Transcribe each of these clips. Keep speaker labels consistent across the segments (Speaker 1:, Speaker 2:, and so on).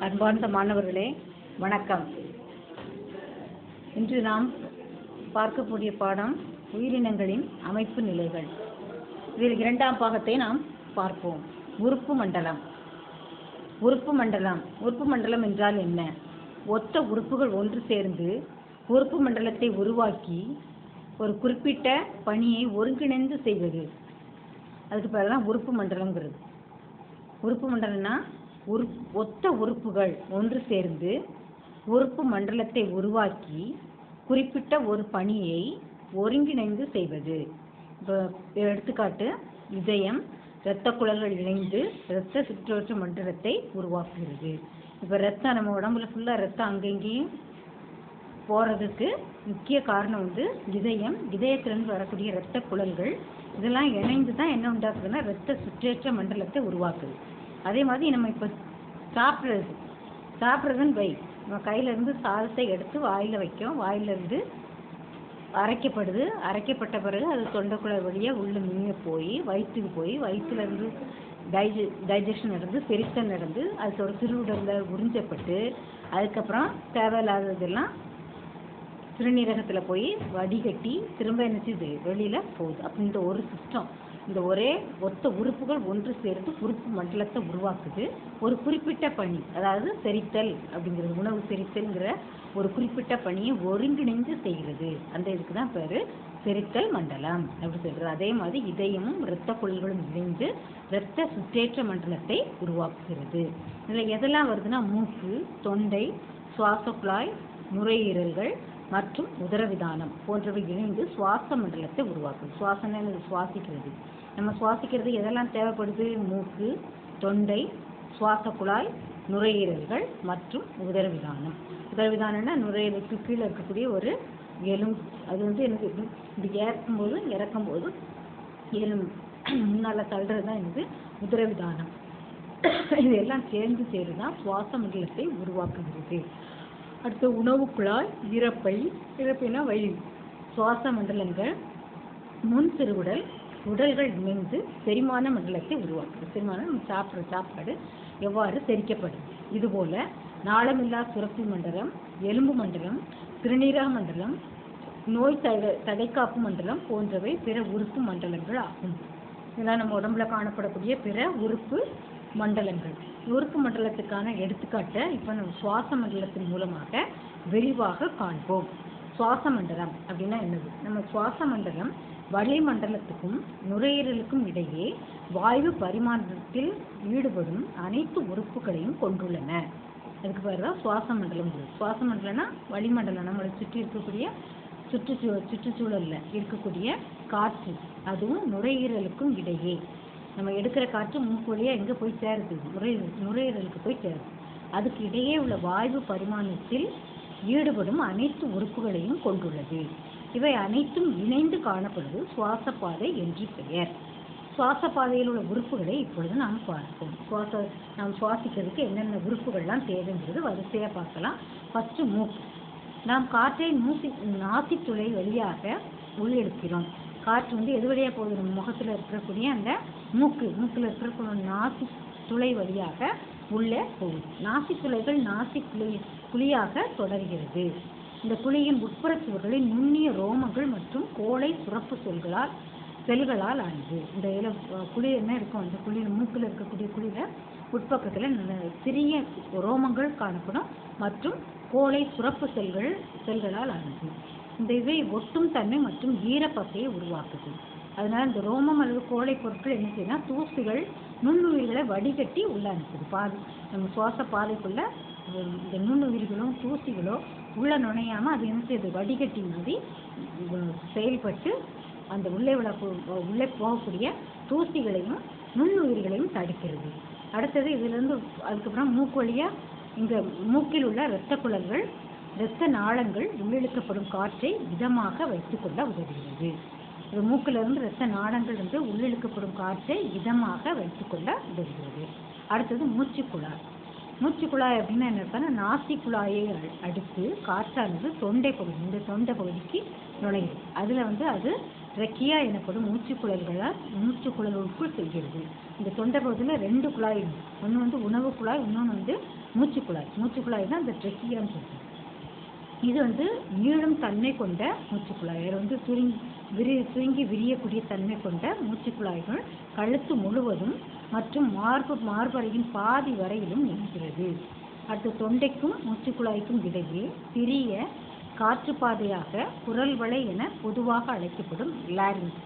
Speaker 1: அன்பார்ந்த மாணவர்களே வணக்கம். இன்று நாம் பார்க்கக்கூடிய பாடம் உயிரினங்களின் அமைப்பு நிலைகள். இதில் இரண்டாம் பாகத்தை நாம் பார்ப்போம். உறுப்பு மண்டலம். உறுப்பு மண்டலம். உறுப்பு மண்டலம் என்றால் என்ன? ஒத்த உறுப்புகள் ஒன்று சேர்ந்து உறுப்பு மண்டலத்தை உருவாக்கி ஒரு குறிப்பிட்ட பணியை ஒருங்கிணைந்து செய்வது. அதுக்கு பேர் தான் உறுப்பு மண்டலங்கிறது உறுப்பு மண்டலம்னா உரு ஒத்த உறுப்புகள் ஒன்று சேர்ந்து உறுப்பு மண்டலத்தை உருவாக்கி குறிப்பிட்ட ஒரு பணியை ஒருங்கிணைந்து செய்வது. இப்போ எடுத்துக்காட்டு இதயம் இரத்த குழல்கள் இணைந்து இரத்த சுற்றோட்ட மண்டலத்தை உருவாக்குகிறது. இப்போ ரத்தம் நம்ம உடம்புல ஃபுல்லாக ரத்தம் அங்கங்கேயும் போகிறதுக்கு முக்கிய காரணம் வந்து இதயம் இதயத்திலிருந்து வரக்கூடிய இரத்த குழல்கள். இதெல்லாம் இணைந்து தான் என்ன உண்டாக்குதுன்னா இரத்த சுற்றேற்ற மண்டலத்தை உருவாக்குது. அதே மாதிரி நம்ம இப்போ சாப்பிட்றது சாப்பிட்றதுன்னு வை. நம்ம கையிலேருந்து சாதத்தை எடுத்து வாயில் வைக்கும் வாயிலிருந்து அரைக்கப்படுது. அரைக்கப்பட்ட பிறகு அது தொண்டைக்குழல் வழியாக உள்ளே மீன் போய் வயிற்றுக்கு போய் வயிற்றுலேருந்து டைஜ டைஜஷன் நடந்து செரித்தல் நடந்து அதோட சிறுவிடலில் உறிஞ்சப்பட்டு அதுக்கப்புறம் தேவையில்லாததெல்லாம் சிறுநீரகத்தில் போய் வடிகட்டி திரும்ப என்ன செய்யுது வெளியில் போகுது. அப்போ இந்த ஒரு சிஸ்டம் இந்த ஒரே ஒத்த உறுப்புகள் ஒன்று சேர்ந்து உறுப்பு மண்டலத்தை உருவாக்குது. ஒரு குறிப்பிட்ட பணி அதாவது செரித்தல் அப்படிங்கிறது உணவு செரித்தல்ங்கிற ஒரு குறிப்பிட்ட பணியை ஒருங்கிணைந்து செய்கிறது. அந்த இதுக்கு தான் பேர் செரித்தல் மண்டலம் அப்படி சொல்கிறது அதே மாதிரி இதயமும் இரத்த குழல்களும் இணைந்து இரத்த சுற்றேற்ற மண்டலத்தை உருவாக்குகிறது. இதில் எதெல்லாம் வருதுன்னா மூக்கு தொண்டை சுவாச குழாய் நுரையீரல்கள் மற்றும் உதரவிதானம் போன்றவை இணைந்து சுவாச மண்டலத்தை உருவாக்குது சுவாசனை சுவாசிக்கிறது. நம்ம சுவாசிக்கிறது எதெல்லாம் தேவைப்படுது? மூக்கு தொண்டை சுவாச குழாய் நுரையீரல்கள் மற்றும் உதரவிதானம். உதரவிதானம்னா நுரையீரலுக்கு கீழே இருக்கக்கூடிய ஒரு எலும் அது வந்து எனக்கு இப்படி ஏற்கும்போது இறக்கும்போது எலும் முன்னால் தள்ளுறது தான் எனக்கு உதரவிதானம். இது எல்லாம் சேர்ந்து சேர்ந்து தான் சுவாச மண்டலத்தை உருவாக்குகிறது. அடுத்து உணவு குழாய் இறப்பை இறப்பைனா வயிறு சுவாச மண்டலங்கள் முன் சிறுகுடல் உடல்கள் இணைந்து செரிமான மண்டலத்தை உருவாக்குது. செரிமானம் நம்ம சாப்பிட்ற சாப்பாடு எவ்வாறு செரிக்கப்படும் இதுபோல நாளமில்லா சுரப்பி மண்டலம் எலும்பு மண்டலம் சிறுநீரக மண்டலம் நோய் தடை தடைக்காப்பு மண்டலம் போன்றவை பிற உறுப்பு மண்டலங்கள் ஆகும் இதெல்லாம் நம்ம உடம்புல காணப்படக்கூடிய பிற உறுப்பு மண்டலங்கள். உறுப்பு மண்டலத்துக்கான எடுத்துக்காட்டை இப்போ நம்ம சுவாச மண்டலத்தின் மூலமாக விரிவாக காண்போம். சுவாச மண்டலம் அப்படின்னா என்னது? நம்ம சுவாச மண்டலம் வளிமண்டலத்துக்கும் நுரையீரலுக்கும் இடையே வாயு பரிமாற்றத்தில் ஈடுபடும் அனைத்து உறுப்புகளையும் கொண்டுள்ளன. அதுக்கு பேர் தான் சுவாச மண்டலம் சுவாச மண்டலம்னா வளிமண்டலம் நம்மளை சுற்றி இருக்கக்கூடிய சுற்றுச்சூ சுற்றுச்சூழலில் இருக்கக்கூடிய காற்று. அதுவும் நுரையீரலுக்கும் இடையே. நம்ம எடுக்கிற காற்று மூக்கு வழியாக எங்கே போய் சேருது? நுரையீரல் நுரையீரலுக்கு போய் சேருது. அதுக்கு இடையே உள்ள வாயு பரிமாணத்தில் ஈடுபடும் அனைத்து உறுப்புகளையும் கொண்டுள்ளது. இவை அனைத்தும் இணைந்து காணப்படுவது சுவாச பாதை என்று பெயர். சுவாச பாதையில் உள்ள உறுப்புகளை இப்பொழுது நாம் பார்ப்போம். சுவாச நாம் சுவாசிக்கிறதுக்கு என்னென்ன உறுப்புகள்லாம் தேவைங்கிறது வரிசையாக பார்க்கலாம். ஃபஸ்ட்டு மூக்கு. நாம் காற்றை மூசி நாசித்துளை வழியாக உள்ளெடுக்கிறோம் காற்று வந்து எது வழியாக போகுது? நம்ம முகத்தில் இருக்கக்கூடிய அந்த மூக்கு. மூக்கில் இருக்கிற நாசி துளை வழியாக உள்ளே போகுது. நாசி துளைகள் நாசி குழி குழியாக தொடர்கிறது. இந்த குழியின் உட்புற சுவர்களில் நுண்ணிய ரோமங்கள் மற்றும் கோளை சுரப்பு செல்களால் செல்களால் ஆனது. இந்த இல குழி என்ன இருக்கும்? அந்த குழியில் மூக்கில் இருக்கக்கூடிய குழியில் உட்பக்கத்தில் சிறிய ரோமங்கள் காணப்படும் மற்றும் கோளை சுரப்பு செல்கள் செல்களால் ஆனது. இந்த இவை ஒட்டும் தன்மை மற்றும் ஈரப்பசையை உருவாக்குது. அதனால் இந்த ரோமம் அல்லது கோழை பொருட்கள் என்ன செய்யுதுன்னா தூசிகள் நுண்ணுயிர்களை வடிகட்டி உள்ள அனுப்புது. பாது நம்ம சுவாச பாதைக்குள்ள இந்த நுண்ணுயிர்களும் தூசிகளோ உள்ள நுழையாமல் அது என்ன செய்யுது? வடிகட்டி மாதிரி செயல்பட்டு அந்த உள்ளே உள்ள உள்ளே போகக்கூடிய தூசிகளையும் நுண்ணுயிர்களையும் தடுக்கிறது. அடுத்தது இதுலேருந்து அதுக்கப்புறம் மூக்கு வழியாக இங்கே மூக்கில் உள்ள இரத்த குழல்கள் இரத்த நாளங்கள் உள்ளிழுக்கப்படும் காற்றை இதமாக வைத்துக்கொள்ள உதவுகிறது. இது இருந்து ரத்த நாளங்கள் வந்து உள்ளிழுக்கப்படும் காற்றை இதமாக வைத்துக்கொள்ள உதவுகிறது. அடுத்தது மூச்சுக்குழாய். மூச்சுக்குழாய் அப்படின்னா என்ன இருக்கான்னா நாசி குழாயை அ- அடுத்து காற்றானது தொண்டை பகுதி இந்த தொண்டை பகுதிக்கு நுழையுது அதில் வந்து அது ரெக்கியா எனப்படும் மூச்சுக்குழல்களால் மூச்சுக்குழலுக்குள் செல்கிறது. இந்த தொண்டை பகுதியில் ரெண்டு குழாய் ஒன்று வந்து உணவு குழாய் இன்னொன்று வந்து மூச்சுக்குழாய். மூச்சுக்குழாய் தான் இந்த ட்ரெக்கியான்னு சொல்லுது இது வந்து நீளும் தன்மை கொண்ட மூச்சுக்குழாய். இது வந்து சுருங்கி விரி சுருங்கி விரியக்கூடிய தன்மை கொண்ட மூச்சுக்குழாய்கள். கழுத்து முழுவதும் மற்றும் மார்பு மார்பறையின் பாதி வரையிலும் நீள்கிறது. அடுத்து தொண்டைக்கும் மூச்சுக்குழாய்க்கும் இடையே சிறிய காற்றுப்பாதையாக குரல் வளை என பொதுவாக அழைக்கப்படும் லாரிங்ஸ்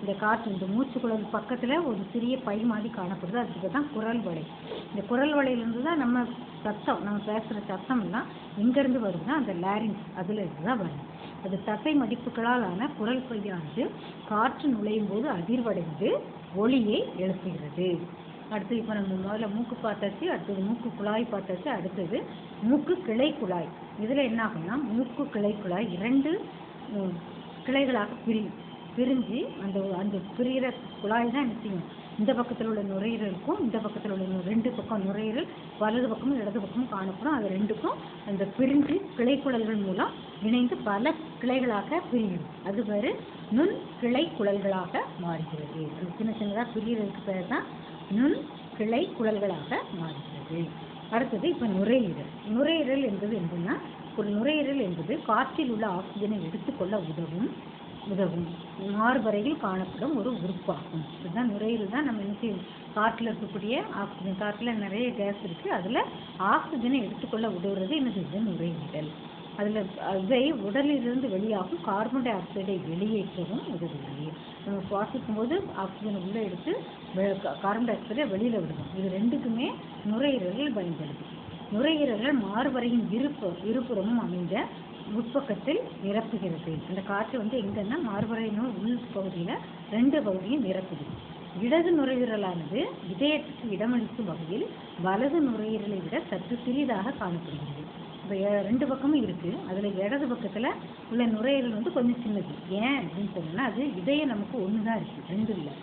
Speaker 1: இந்த காற்று இந்த மூச்சுக்குழல் பக்கத்தில் ஒரு சிறிய பை மாதிரி காணப்படுது. அதுக்கு தான் குரல் வலை. இந்த குரல் வலையிலேருந்து தான் நம்ம சத்தம் நம்ம பேசுகிற சத்தம்லாம் எங்கேருந்து வருதுன்னா அந்த லேரிங்ஸ் அதுலேருந்து தான் வருது அது தசை மடிப்புகளால் ஆன குரல் பையானது காற்று நுழையும் போது அதிர்வடைந்து ஒளியை எழுப்புகிறது. அடுத்து இப்போ நம்ம முதல்ல மூக்கு பார்த்தாச்சு அடுத்தது மூக்கு குழாய் பார்த்தாச்சு அடுத்தது மூக்கு கிளை குழாய். இதில் என்ன ஆகும்னா மூக்கு கிளை குழாய் இரண்டு கிளைகளாக பிரியும். பிரிஞ்சு அந்த அந்த பிரிகிற குழாய் தான் என்ன செய்யும்? இந்த பக்கத்தில் உள்ள நுரையீரலுக்கும் இந்த பக்கத்தில் உள்ள நு- ரெண்டு பக்கம் நுரையீரல் வலது பக்கமும் இடது பக்கமும் காணப்படும். அது ரெண்டுக்கும் அந்த பிரிஞ்சு கிளைக்குழல்கள் மூலம் இணைந்து பல கிளைகளாக பிரியும். அது பேர் நுண் கிளை குழல்களாக மாறுகிறது. அந்த சின்ன சின்னதாக பிரியறதுக்கு பேர் தான் நுண் கிளை குழல்களாக மாறுகிறது. அடுத்தது இப்போ நுரையீரல். நுரையீரல் என்பது என்னன்னா ஒரு நுரையீரல் என்பது காற்றில் உள்ள ஆக்சிஜனை எடுத்துக்கொள்ள உதவும் உதவும். மார்பறையில் காணப்படும் ஒரு உறுப்பாகும். இதுதான் நுரையீரல் தான் நம்ம என்ன செய்யும் காற்றில் இருக்கக்கூடிய ஆக்சிஜன். காற்றில் நிறைய கேஸ் இருக்கு. அதில் ஆக்சிஜனை எடுத்துக்கொள்ள உதவுறது என்ன செய்யுது நுரையீரல். அதில் இவை உடலிலிருந்து வெளியாகும் கார்பன் டை ஆக்சைடை வெளியேற்றவும் உதவுகிறது நம்ம சுவாசிக்கும் போது ஆக்சிஜனை உள்ளே எடுத்து கார்பன் டை ஆக்சைடை வெளியில் விடுவோம். இது ரெண்டுக்குமே நுரையீரல்கள் பயன்படுது. நுரையீரல்கள் மார்பறையின் இருப்பு இருபுறமும் அமைந்த உட்பக்கத்தில் நிரப்புகிறது. அந்த காற்று வந்து எங்கன்னா மார்பறையின் உள் பகுதியில் ரெண்டு பகுதியும் நிரப்புது. இடது நுரையீரலானது இதயத்துக்கு இடமளிக்கும் வகையில் வலது நுரையீரலை விட சற்று சிறிதாக காணப்படுகிறது. இப்போ ரெண்டு பக்கமும் இருக்குது அதில் இடது பக்கத்தில் உள்ள நுரையீரல் வந்து கொஞ்சம் சின்னது. ஏன் அப்படின்னு சொன்னோம்னா அது இதயம் நமக்கு ஒன்று தான் இருக்குது ரெண்டு இல்லை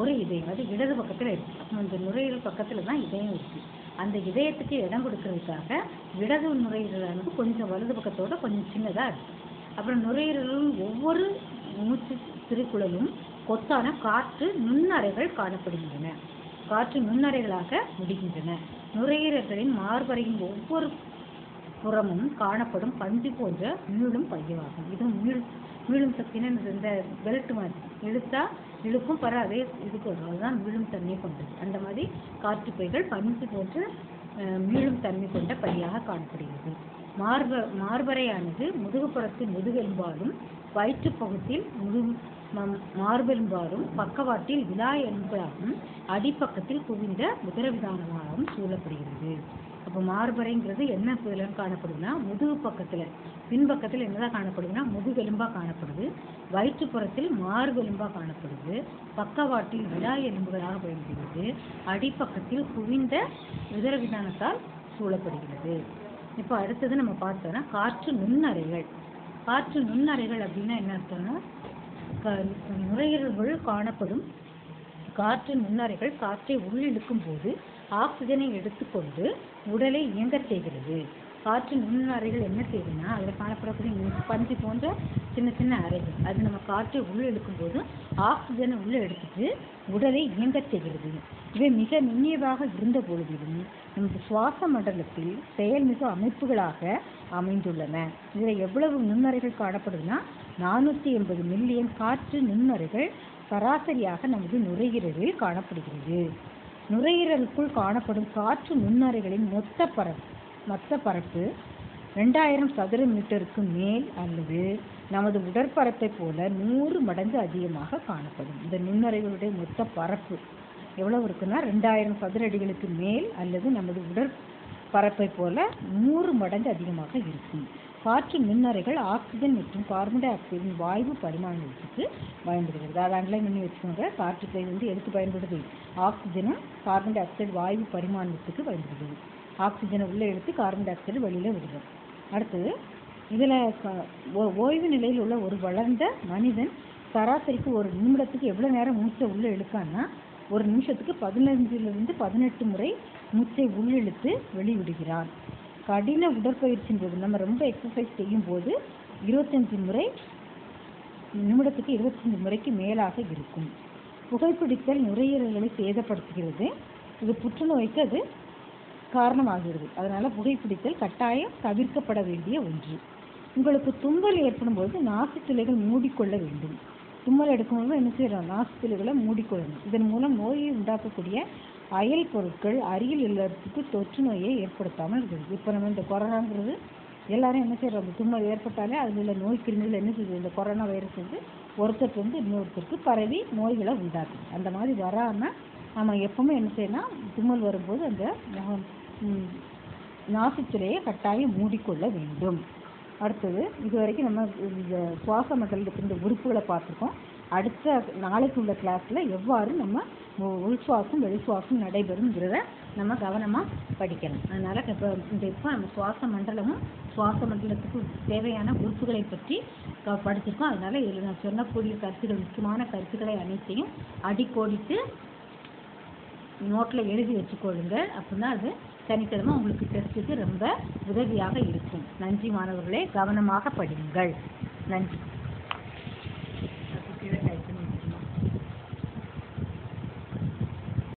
Speaker 1: ஒரு இதயம். அது இடது பக்கத்தில் இருக்குது அப்போ அந்த நுரையீரல் பக்கத்தில் தான் இதயம் இருக்குது அந்த இதயத்துக்கு இடம் கொடுக்கறதுக்காக இடது நுரையீரலானது கொஞ்சம் வலது பக்கத்தோட கொஞ்சம் சின்னதா இருக்கும் அப்புறம் நுரையீரலும் ஒவ்வொரு மூச்சு திருக்குழலும் கொத்தான காற்று நுண்ணறைகள் காணப்படுகின்றன. காற்று நுண்ணறைகளாக முடிகின்றன. நுரையீரல்களின் மார்பறையின் ஒவ்வொரு புறமும் காணப்படும் பஞ்சு போன்ற மீளும் பையவாகும் இது மீள் மீளும் சக்தினா இந்த- பெல்ட் மாதிரி. இழுத்தா இழுக்கும் பர அதே இதுக்கு வரும் அதுதான் மீளும் தன்மை கொண்டது. அந்த மாதிரி காற்று பைகள் பஞ்சு போன்று மீளும் தன்மை கொண்ட பையாக காணப்படுகிறது. மார்ப மார்பறையானது முதுகுப்புறத்தில் முதுகெலும்பாலும் வயிற்றுப் பகுதியில் மார்பெலும்பாலும் பக்கவாட்டில் விழா எலும்புகளாகவும் அடிப்பக்கத்தில் குவிந்த உதரவிதானமாகவும் சூழப்படுகிறது. அப்போ மார்பறைங்கிறது என்ன இதில் காணப்படுதுன்னா முதுகு பக்கத்தில் பின்பக்கத்தில் என்னதான் காணப்படுதுன்னா முதுகெலும்பாக காணப்படுது. வயிற்றுப்புறத்தில் மார்பெலும்பாக காணப்படுது. பக்கவாட்டில் விழா எலும்புகளாக பயன்படுகிறது. அடிப்பக்கத்தில் குவிந்த உதரவிதானத்தால் சூழப்படுகிறது. இப்போ அடுத்தது நம்ம பார்த்தோம்னா காற்று நுண்ணறைகள். காற்று நுண்ணறைகள் அப்படின்னா என்ன அர்த்தம்னா க- நுரையீரல்கள் காணப்படும். காற்று நுண்ணறைகள் காற்றை உள்ளிழுக்கும் போது ஆக்சிஜனை எடுத்துக்கொண்டு உடலை இயங்கச் செய்கிறது. காற்று நுண்ணறைகள் என்ன செய்யுதுன்னா அதில் காணப்படக்கூடிய பஞ்சு போன்ற சின்ன சின்ன அறைகள். அது நம்ம காற்றை உள்ளே எடுக்கும்போது ஆக்சிஜனை உள்ளே எடுத்துட்டு உடலை இயங்கச் செய்கிறது. இவை மிக நுண்ணியதாக இருந்த பொழுதிலும் நமது சுவாச மண்டலத்தில் செயல்மிகு அமைப்புகளாக அமைந்துள்ளன. இதில் எவ்வளவு நுண்ணறைகள் காணப்படுதுன்னா நானூற்றி எண்பது மில்லியன் காற்று நுண்ணறைகள் சராசரியாக நமது நுரையீரலில் காணப்படுகிறது. நுரையீரலுக்குள் காணப்படும் காற்று நுண்ணறைகளின் மொத்த பரப்பு மொத்த பரப்பு ரெண்டாயிரம் சதுர மீட்டருக்கு மேல் அல்லது நமது உடற்பரப்பை போல நூறு மடங்கு அதிகமாக காணப்படும். இந்த நுண்ணறைகளுடைய மொத்த பரப்பு எவ்வளவு இருக்குன்னா ரெண்டாயிரம் சதுர அடிகளுக்கு மேல் அல்லது நமது உடற்பரப்பை போல நூறு மடங்கு அதிகமாக இருக்கும். காற்று நுண்ணறைகள் ஆக்சிஜன் மற்றும் கார்பன் டை ஆக்சைடின் வாயு பரிமாணத்துக்கு பயன்படுகிறது. அதை அண்டர்லைன் பண்ணி வச்சுக்கோங்க. காற்று பை வந்து எதுக்கு பயன்படுது? ஆக்சிஜனும் கார்பன் டை ஆக்சைடு வாயு பரிமாணத்துக்கு பயன்படுது. ஆக்சிஜனை உள்ளே எடுத்து கார்பன் டை ஆக்சைடு வெளியில் விடுறோம் அடுத்தது இதில் ஓய்வு நிலையில் உள்ள ஒரு வளர்ந்த மனிதன் சராசரிக்கு ஒரு நிமிடத்துக்கு எவ்வளோ நேரம் மூச்சை உள்ளே இழுக்கான்னா ஒரு நிமிஷத்துக்கு பதினஞ்சிலிருந்து பதினெட்டு முறை மூச்சை உள்ளிழுத்து வெளிவிடுகிறார் கடின உடற்பயிற்சின்றது. நம்ம ரொம்ப எக்ஸசைஸ் செய்யும் போது இருபத்தஞ்சு முறை நிமிடத்துக்கு இருபத்தஞ்சு முறைக்கு மேலாக இருக்கும். புகைப்பிடித்தல் நுரையீரல்களை சேதப்படுத்துகிறது. இது புற்றுநோய்க்கு அது காரணமாகிறது. அதனால புகைப்பிடித்தல் கட்டாயம் தவிர்க்கப்பட வேண்டிய ஒன்று. உங்களுக்கு தும்மல் ஏற்படும் போது நாசித்துளைகள் மூடிக்கொள்ள வேண்டும். தும்மல் எடுக்கும்போது என்ன செய்யறோம் நாசித்துளைகளை மூடிக்கொள்ளணும். இதன் மூலம் நோயை உண்டாக்கக்கூடிய அயல் பொருட்கள் அருகில் இல்லறதுக்கு தொற்று நோயை ஏற்படுத்தாமல் இருக்குது இப்போ நம்ம இந்த கொரோனாங்கிறது எல்லாரும் என்ன செய்யறோம் அந்த தும்மல் ஏற்பட்டாலே அதில் உள்ள நோய் கிருமிகள் என்ன செய்யுது இந்த கொரோனா வைரஸ் வந்து ஒருத்தருக்கு வந்து இன்னொருத்தருக்கு பரவி நோய்களை உண்டாக்குது. அந்த மாதிரி வராமல் நம்ம எப்பவுமே என்ன செய்யணும் தும்மல் வரும்போது அந்த முகம் கட்டாயம் மூடிக்கொள்ள வேண்டும். அடுத்தது இது வரைக்கும் நம்ம இந்த சுவாச மண்டலத்துக்கு இந்த உறுப்புகளை பார்த்துருக்கோம். அடுத்த நாளைக்கு உள்ள கிளாஸில் எவ்வாறு நம்ம உ- உள் சுவாசம் நடைபெறுங்கிறத நம்ம கவனமாக படிக்கணும். அதனால் இப்போ இந்த இப்போ நம்ம சுவாச மண்டலமும் சுவாச மண்டலத்துக்கு தேவையான உறுப்புகளை பற்றி க- படிச்சிருக்கோம். அதனால் இதில் நான் சொல்லக்கூடிய கருத்துக்கள் முக்கியமான கருத்துக்களை அனைத்தையும் அடிக்கோடிட்டு நோட்டில் எழுதி வச்சுக்கொள்ளுங்க. அப்படின்னா அது சனிக்கிழமை உங்களுக்கு டெஸ்ட்டுக்கு ரொம்ப உதவியாக இருக்கும். நன்றி மாணவர்களே. கவனமாக படியுங்கள். நன்றி.